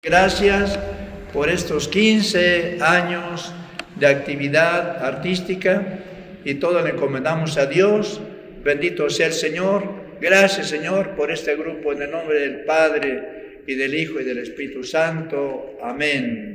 Gracias por estos 15 años de actividad artística y todo le encomendamos a Dios. Bendito sea el Señor. Gracias Señor por este grupo en el nombre del Padre y del Hijo y del Espíritu Santo. Amén.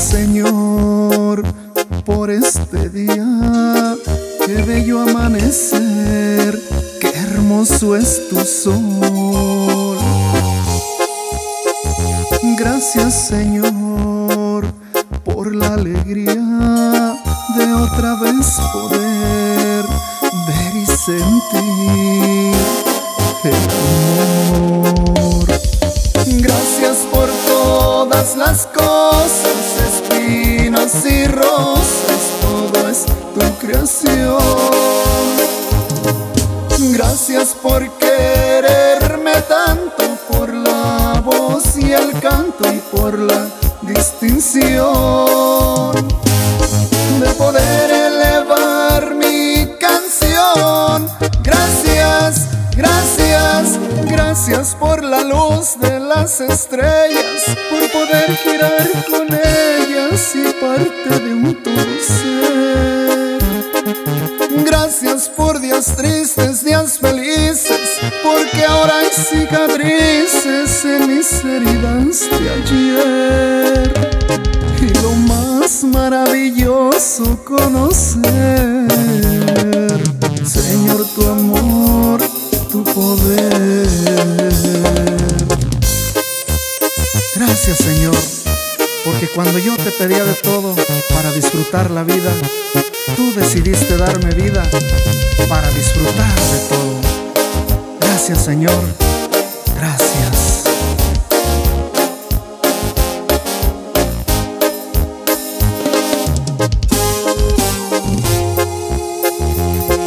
Señor por este día, qué bello amanecer, qué hermoso es tu sol. Gracias Señor por la alegría de otra vez poder ver y sentir el amor. Gracias por todas las cosas, y rosas, todo es tu creación. Gracias por quererme tanto, por la voz y el canto y por la distinción gracias por la luz de las estrellas, por poder girar con ellas y parte de un todo ser. Gracias por días tristes, días felices, porque ahora hay cicatrices en mis heridas de ayer. Y lo más maravilloso conocer, Gracias, Señor, porque cuando yo te pedía de todo para disfrutar la vida, tú decidiste darme vida para disfrutar de todo. Gracias, Señor. Gracias.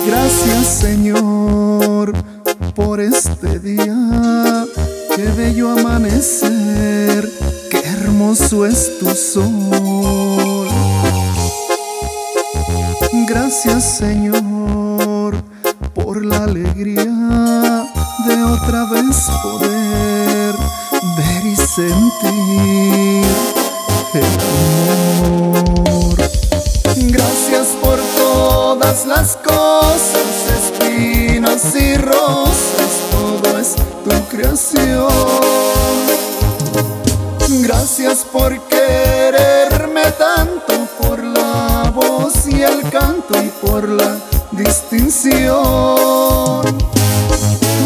Gracias Señor por este día, qué bello amanecer, hermoso es tu sol. Gracias Señor por la alegría de otra vez poder ver y sentir el amor. Gracias por todas las cosas, espinas y rosas, todo es tu creación. Gracias por quererme tanto, por la voz y el canto y por la distinción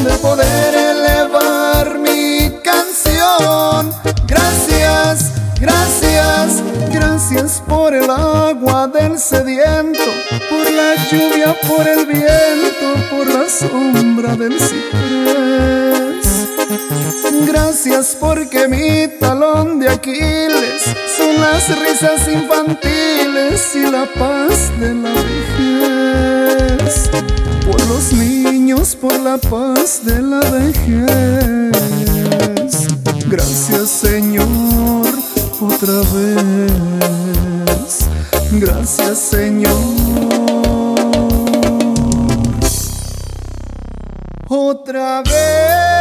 de poder elevar mi canción. Gracias, gracias, gracias por el agua del sediento, por la lluvia, por el viento, por la sombra del ciprés. Porque mi talón de Aquiles son las risas infantiles y la paz de la vejez. Por los niños, por la paz de la vejez. Gracias Señor, otra vez. Gracias Señor. Otra vez.